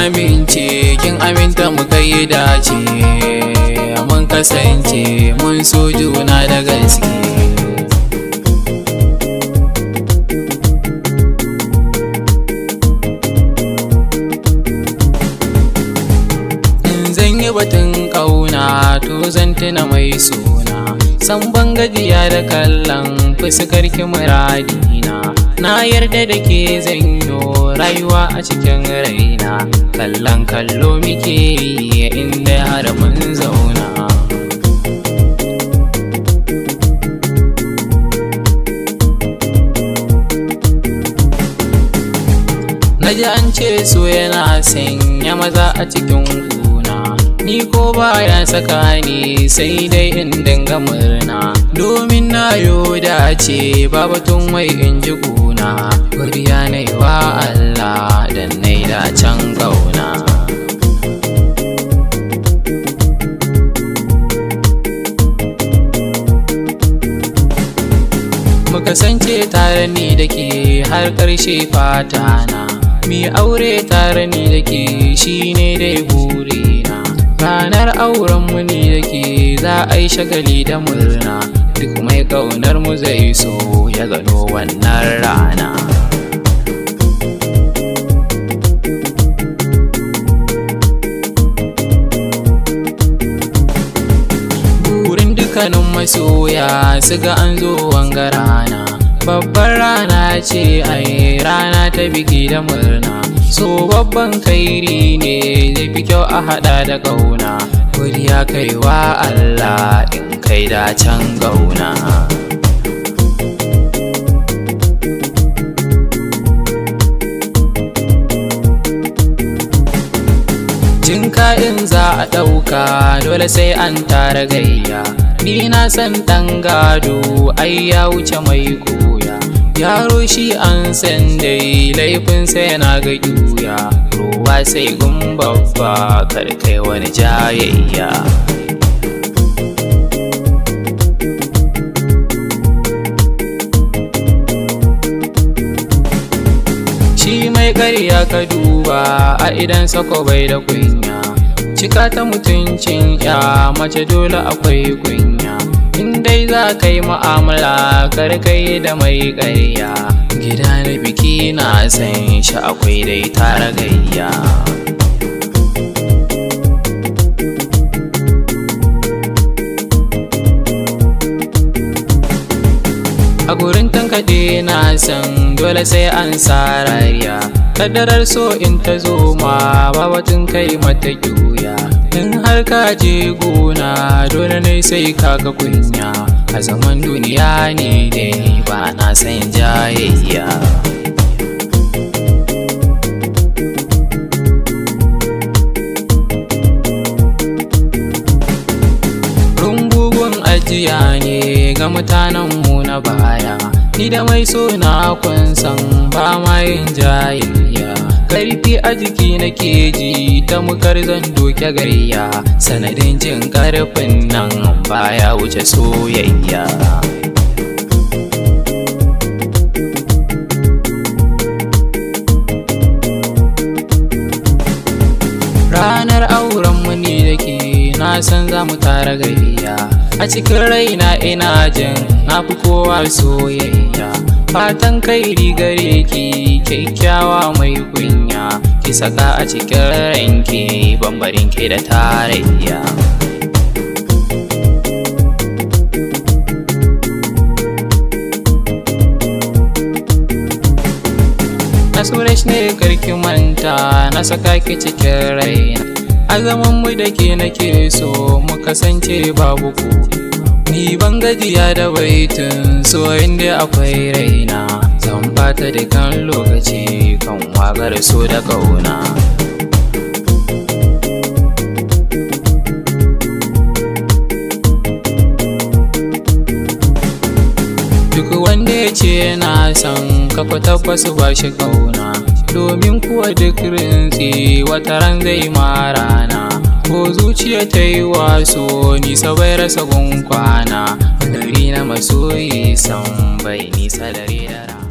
cikinta muka yi dace. Mun kasance mun so juna da gaske. Zan yi batun ƙauna to zan tuna mai suna. San ban gajiya da kallon fuskar ki muradina. Na yarda da ke zanyo rayuwa a cikin raina. Kallon kallo muke yi inda har mun zauna. Naji an ce so yana sanya maza a cikin Ni ko baya saka ni sai dai in dinga murna. Domin na yo dace babatun wai in ji kuna Godiya na wa Allah dan na yi da can ƙauna Mu kasance tare ni da ke har ƙarshe fata na. Mi aure tare ni da ke shi ne dai burina Ranar aurenmu ni da ke za a yi shagali da murna. Duk mai ƙaunar mu zai so ya gano wannan rana. Dukkanin masoya su ga an zo wanga rana. Babbar rana ce ai rana ta biki da murna. So babban kairi ne a hada da ƙauna. Godiya kai wa Allah in kai da can gauna. Jinka in za a ɗauka dole sai an tara gayya. Ni na san ɗan gado ai ya wuce mai koya Yaro shi an san dai laifinsa yana ga juya Ruwa sai gun babba kar kai wani jayayya. Shi mai ƙarya ka duba a idan sako bai da kunya. Cika ta mutuncin ya mace dole akwai kunya. Dai za ka yi mu'amala kar kai da mai ƙarya. Gida na biki na san shi akwai dai tara gayya A gurin tankaɗe na san dole sai an sarariya Kaddarar so in ta zo ma babatun kai mata juya har ka je gona dole ne sai kaga kunya. A zaman duniya ne dai ba na san jayayya. Rungugun ajiya ne ga mutanenmu na baya. Ni da mai so na san ba ma yin jayayya. Karfi a jiki na ji ta mukar zan doke gayya. Sanadin jin ƙarfin nan baya wuce soyayya. Ranar aurenmu ne da ke na san za mu tara gayya. A cikin raina ina jin na fi kowa soyayya. Fatan kai gare ki kyakkyawa mai kunya. Ki saka a cikin ranki bambarin ki da tarayya. Na suresh ne karki manta na saka ki cikin raina. A zaman mu da ke nake so mu kasance babu ku. Ni ban gajiya da baitin so inda akwai raina Zan bata da kan lokaci kan wagar so da ƙauna Duk wanda ya ce na san kafa tabbas ba shi ƙauna Domin kuwa duk rintsi wata ran zai marana Ko zuciya ta yi waso nisa bai rasa gun kwana. Gari na masoyi san bai nisa da rana.